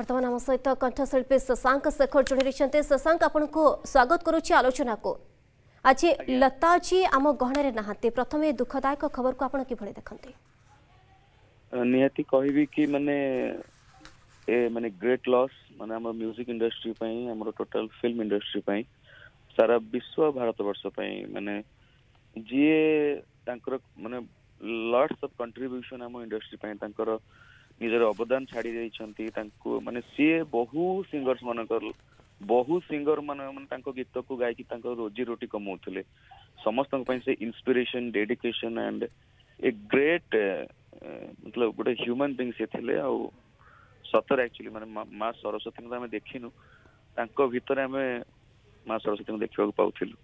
ବର୍ତ୍ତମାନ ଆମ ସହିତ କଣ୍ଠଶିଳ୍ପୀ ଶଶାଙ୍କ ଶେଖର ଯୋଡ଼ି ରହିଛନ୍ତି ଶଶାଙ୍କ ଆପଣଙ୍କୁ ସ୍ୱାଗତ କରୁଛି ଆଲୋଚନାକୁ ଆଜି ଲତାଜୀ ଆମ ଗହଣରେ ନାହାନ୍ତି ପ୍ରଥମେ ଏ ଦୁଃଖଦାୟକ ଖବରକୁ ଆପଣ କିଭଳି ଦେଖନ୍ତି ନିହାତି କହିବି କି ମାନେ ଏ ମାନେ ଗ୍ରେଟ୍ ଲସ୍ ମାନେ ଆମର ମ୍ୟୁଜିକ୍ ଇଣ୍ଡଷ୍ଟ୍ରି ପାଇଁ ଆମର ଟୋଟାଲ ଫିଲ୍ମ ଇଣ୍ଡଷ୍ଟ୍ରି ପାଇଁ ସାରା ବିଶ୍ୱ ଭାରତବର୍ଷ ପାଇଁ ମାନେ ଯିଏ ତାଙ୍କର ମାନେ ଲଟ୍ସ ଅଫ୍ କଣ୍ଟ୍ରିବ୍ୟୁସନ୍ ଆମ ଇଣ୍ଡଷ୍ଟ୍ରି ପାଇଁ ତାଙ୍କର ନିଜର ଅବଦାନ ଛାଡ଼ି ଦେଇଛନ୍ତି ତାଙ୍କୁ ମାନେ ସିଏ ବହୁ ସିଙ୍ଗର୍ସ ମାନଙ୍କର ବହୁ ସିଙ୍ଗର ମାନେ ମାନେ ତାଙ୍କ ଗୀତକୁ ଗାଇକି ତାଙ୍କ ରୋଜି ରୋଟି କମାଉଥିଲେ ସମସ୍ତଙ୍କ ପାଇଁ ସେ inspiration dedication and a great ମତଲବ ଗୋଟେ ହ୍ୟୁମାନ ବିଙ୍ଗ ସେ ଥିଲେ ଆଉ ସତରେ ଆକ୍ଚୁଆଲି ମାନେ ମା ସରସ୍ୱତୀଙ୍କୁ ଆମେ ଦେଖିନୁ ତାଙ୍କ ଭିତରେ ଆମେ ମା ସରସ୍ୱତୀଙ୍କୁ ଦେଖିବାକୁ ପାଉଥିଲୁ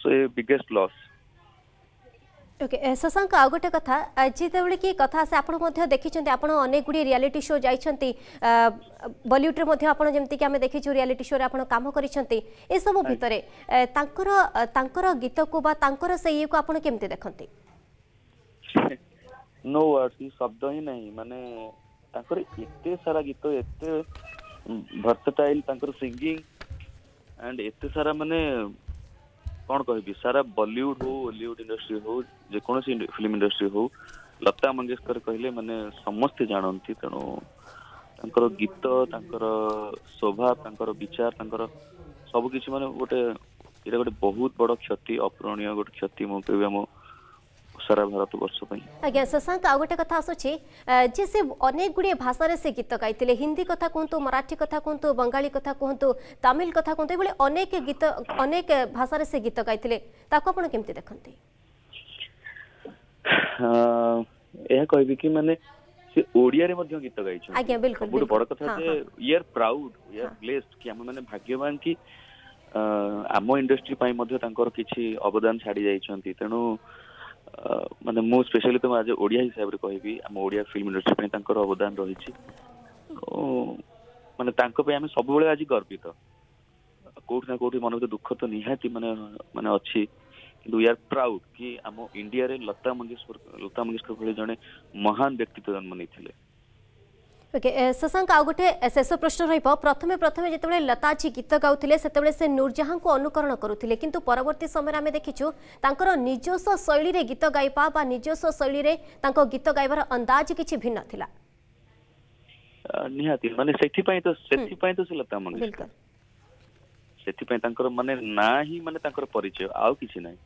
so a biggest loss okay Shashank আউ গোটে কথা যেতবে কি কথা আসে আপনার দেখিছেন আপনার অনেক গুড়ি রিয়ালিটি শো যাই বলিউডে আপনার যেমি আমি দেখিছু রিয়ালিটি শোরে আপনার কাম করেছেন এসব ভিতরে তাঁকর তাঁকর গীতকু বা তাঁকর সেই ইয়েকু আপনার কেমতি দেখতে নো ওয়ার্ড কি শব্দ হি নাই মানে তাঁকর এতে সারা গীত এতে ভর্সটাইল তাঁকর সিঙ্গিং এন্ড এতে সারা মানে କ'ଣ କହିବି ସାରା ବଲିଉଡ୍ ହଉ ହଲିଉଡ୍ ଇଣ୍ଡଷ୍ଟ୍ରି ହଉ ଯେକୌଣସି ଫିଲ୍ମ ଇଣ୍ଡଷ୍ଟ୍ରି ହଉ ଲତା ମଙ୍ଗେସକର କହିଲେ ମାନେ ସମସ୍ତେ ଜାଣନ୍ତି ତେଣୁ ତାଙ୍କର ଗୀତ ତାଙ୍କର ଶୋଭା ତାଙ୍କର ବିଚାର ତାଙ୍କର ସବୁକିଛି ମାନେ ଗୋଟେ ଏଇଟା ଗୋଟେ ବହୁତ ବଡ଼ କ୍ଷତି ଅପୂରଣୀୟ ଗୋଟେ କ୍ଷତି ମୁଁ କହିବି ଆମ ସାରା ଭାରତବର୍ଷ ପାଇଁ ଆଜ୍ଞା ଶଶାଙ୍କ ଆଉ ଗୋଟେ କଥା ଆସୁଛି ଯେ ସେ ଅନେକ ଗୁଡ଼ିଏ ଭାଷାରେ ସେ ଗୀତ ଗାଇଥିଲେ ହିନ୍ଦୀ କଥା କୁହନ୍ତୁ ମରାଠୀ କଥା କୁହନ୍ତୁ ବଙ୍ଗାଳୀ କଥା କୁହନ୍ତୁ ତାମିଲ କଥା କୁହନ୍ତୁ ଏଭଳି ଅନେକ ଗୀତ ଅନେକ ଭାଷାରେ ସେ ଗୀତ ଗାଇଥିଲେ ତାକୁ ଆପଣ କେମିତି ଦେଖନ୍ତି ଏହା କହିବି କି ମାନେ ସେ ଓଡ଼ିଆରେ ମଧ୍ୟ ଗୀତ ଗାଇଛନ୍ତି ସବୁଠୁ ବଡ କଥା ଯେ ଇଆର ପ୍ରାଉଡ ଇଆର ବ୍ଲେସ୍ଡ କି ଆମେ ମାନେ ଭାଗ୍ୟବାନ କି ଆମ ଇଣ୍ଡଷ୍ଟ୍ରି ପାଇଁ ମଧ୍ୟ ତାଙ୍କର କିଛି ଅବଦାନ ଛାଡି ଯାଇଛନ୍ତି ତେଣୁ ମାନେ ମୁଁ ସ୍ପେଶାଲି ତ ଆଜି ଓଡ଼ିଆ ହିସାବରେ କହିବି ଆମ ଓଡ଼ିଆ ଫିଲ୍ମ ଇଣ୍ଡଷ୍ଟ୍ରି ପାଇଁ ତାଙ୍କର ଅବଦାନ ରହିଛି ମାନେ ତାଙ୍କ ପାଇଁ ଆମେ ସବୁବେଳେ ଆଜି ଗର୍ବିତ କୋଉଠି ନା କୋଉଠି ମନ ଭିତରେ ଦୁଃଖ ତ ନିହାତି ମାନେ ମାନେ ଅଛି କିନ୍ତୁ ୱି ଆର୍ ପ୍ରାଉଡ୍ କି ଆମ ଇଣ୍ଡିଆରେ ଲତା ମଙ୍ଗେଶକର ଲତା ମଙ୍ଗେଶକର ଭଳି ଜଣେ ମହାନ ବ୍ୟକ୍ତିତ୍ୱ ଜନ୍ମ ନେଇଥିଲେ ଓକେ ଶଶାଙ୍କ eh, ଆଉ ଗୋଟେ eh, ଶେଷ ପ୍ରଶ୍ନ ରହିବ ପ୍ରଥମେ ପ୍ରଥମେ ଯେତେବେଳେ ଲତା ଜୀ ଗୀତ ଗାଉଥିଲେ ସେତେବେଳେ ସେ ନୂର୍ଜାହାଙ୍କୁ ଅନୁକରଣ କରୁଥିଲେ କିନ୍ତୁ ପରବର୍ତ୍ତୀ ସମୟରେ ଆମେ ଦେଖିଛୁ ତାଙ୍କର ନିଜସ୍ୱ ଶୈଳୀରେ ଗୀତ ଗାଇବା ବା ନିଜସ୍ୱ ଶୈଳୀରେ ତାଙ୍କ ଗୀତ ଗାଇବାର ଅନ୍ଦାଜ କିଛି ଭିନ୍ନ ଥିଲା ନିହାତି ମାନେ ସେଥିପାଇଁ ତ ସେଥିପାଇଁ ତ ସେ ଲତା ମଙ୍ଗେସ୍କର ସେଥିପାଇଁ ତାଙ୍କର ମାନେ ନା ହିଁ ମାନେ ତାଙ୍କର ପରିଚୟ ଆଉ କିଛି ନାହିଁ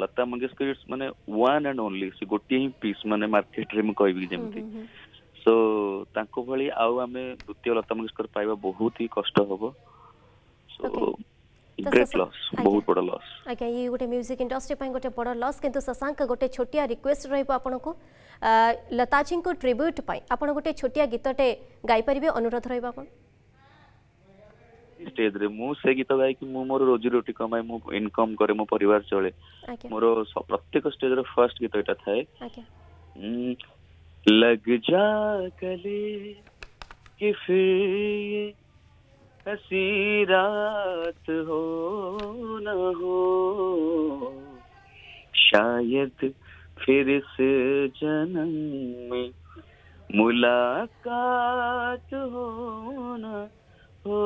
ଲତା ମଙ୍ଗେସ୍କର ମାନେ ୱାନ୍ ଆଣ୍ଡ ଓନ୍ଲି ସେ ଗୋଟିଏ ହିଁ ପିସ୍ ମାନେ ମାର୍କେଟରେ ମୁଁ କହିବି ଯେମିତି ସୋ ତାଙ୍କ ଭଳି ଆଉ ଆମେ ଦ୍ୱିତୀୟ ଲତା ମଙ୍ଗେସକର ପାଇବା ବହୁତ ହି କଷ୍ଟ ହବ ସୋ ଗ୍ରେଟ୍ ଲସ୍ ବହୁତ ବଡ଼ ଲସ୍ ଆଜ୍ଞା ଇଏ ଗୋଟେ ମ୍ୟୁଜିକ୍ ଇଣ୍ଡଷ୍ଟ୍ରି ପାଇଁ ଗୋଟେ ବଡ଼ ଲସ୍ କିନ୍ତୁ ଶଶାଙ୍କ ଗୋଟେ ଛୋଟିଆ ରିକ୍ୱେଷ୍ଟ ରହିବ ଆପଣଙ୍କୁ ଲତାଜୀଙ୍କୁ ଟ୍ରିବ୍ୟୁଟ୍ ପାଇଁ ଆପଣ ଗୋଟେ ଛୋଟିଆ ଗୀତଟେ ଗାଇପାରିବେ ଅନୁରୋଧ ରହିବ ଆପଣ ଷ୍ଟେଜରେ ମୁଁ ସେ ଗୀତ ଗାଇକି ମୁଁ ମୋର ରୋଜି ରୋଟି କମାଏ ମୁଁ ଇନକମ୍ କରେ ମୋ ପରିବାର ଚଳେ ମୋର ପ୍ରତ୍ୟେକ ଷ୍ଟେଜର ଫାର୍ଷ୍ଟ ଗୀତ ଏଟା ଥାଏ लग जा गले कि फिर हसी रात हो न हो शायद फिर इस जन्म में मुलाकात हो न हो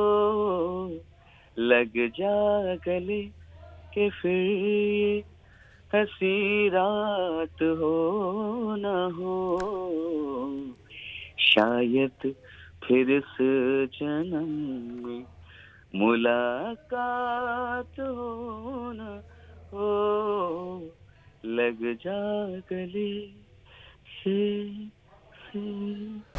लग जा गले कि फिर हसी रात हो न हो शायद फिर इस जन्म में मुलाकात हो न हो लग जा गले से, से